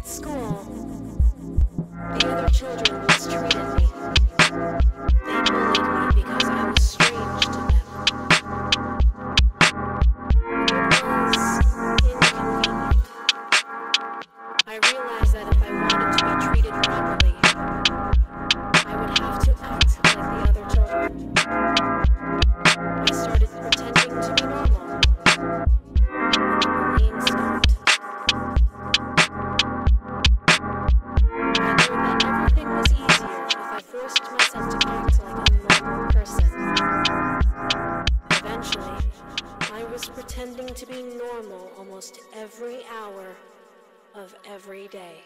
at school. myself to act like a normal person. Eventually, I was pretending to be normal almost every hour of every day.